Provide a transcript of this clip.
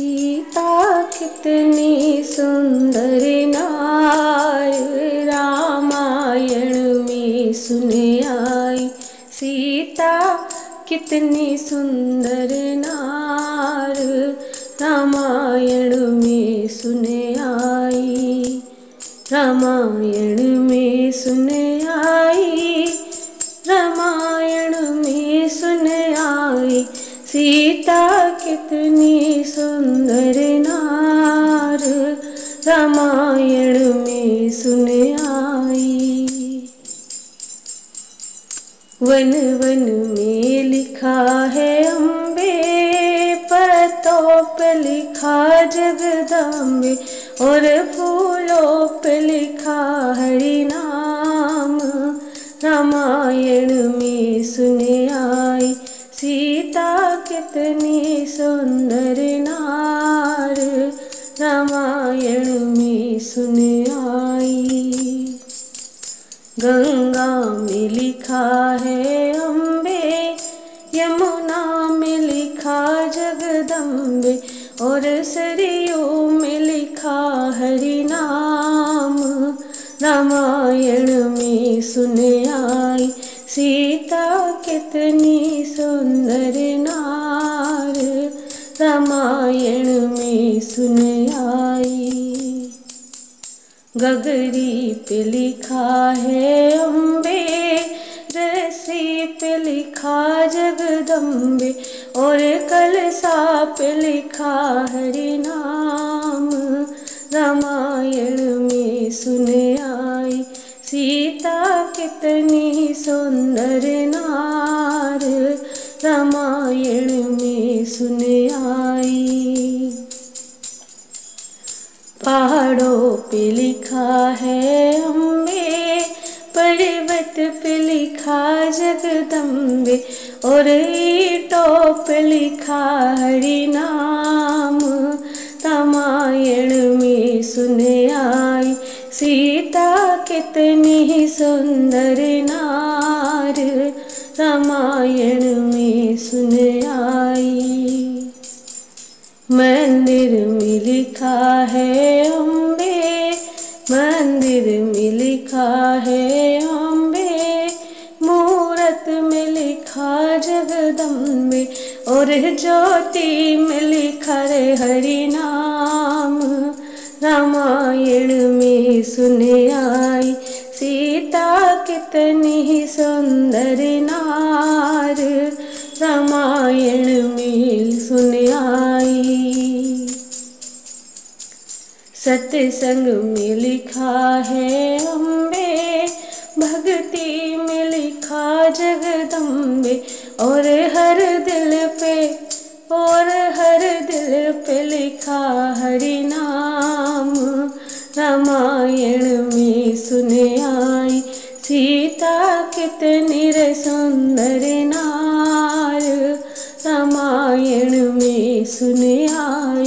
सीता कितनी सुंदर नार, रामायण में सुने आई। सीता कितनी सुंदर नार, रामायण में सुने आई। रामायण में सुने आई, रामायण में सुने आई। सीता कितनी सुंदर नार, रामायण में सुन आई। वन वन में लिखा है अम्बे पतों पे लिखा जगदम्बे, और फूलों पे लिखा हरि नाम रामायण में सुन आई सीता कितनी सुंदर नार, रामायण में सुन आई। गंगा में लिखा है अम्बे, यमुना में लिखा जगदम्बे, और सरयू में लिखा हरि नाम रामायण में सुन आई, सीता कितनी सुंदर नार रामायण में सुन आई गगरी पे लिखा है अम्बे रसी पे लिखा जगदम्बे, और कलसा पे लिखा हरि नाम। रामायण में सुन आई सीता कितनी सुंदर नार रामायण में सुन आई। पहाड़ों पे लिखा है अम्बे, पर्वत पे लिखा जगदम्बे, और ईटों पे लिखा हरि नाम। रामायण में सुन आई सीता कितनी सुंदर नार, रामायण में सुन आई। मंदिर में लिखा है अम्बे, मंदिर में लिखा है अम्बे, मूरत में लिखा जगदम्बे, और ज्योति में लिखा रे हरि सुन आई। सीता कितनी सुंदर नार, रामायण में सुन आई। सत्संग में लिखा है अम्बे, भक्ति में लिखा जगदम्बे, और हर दिल पे, और हर दिल पे लिखा हरि नाम। रामायण में सुन आई। सीता कितनी रे सुंदर नार। रामायण में सुन आई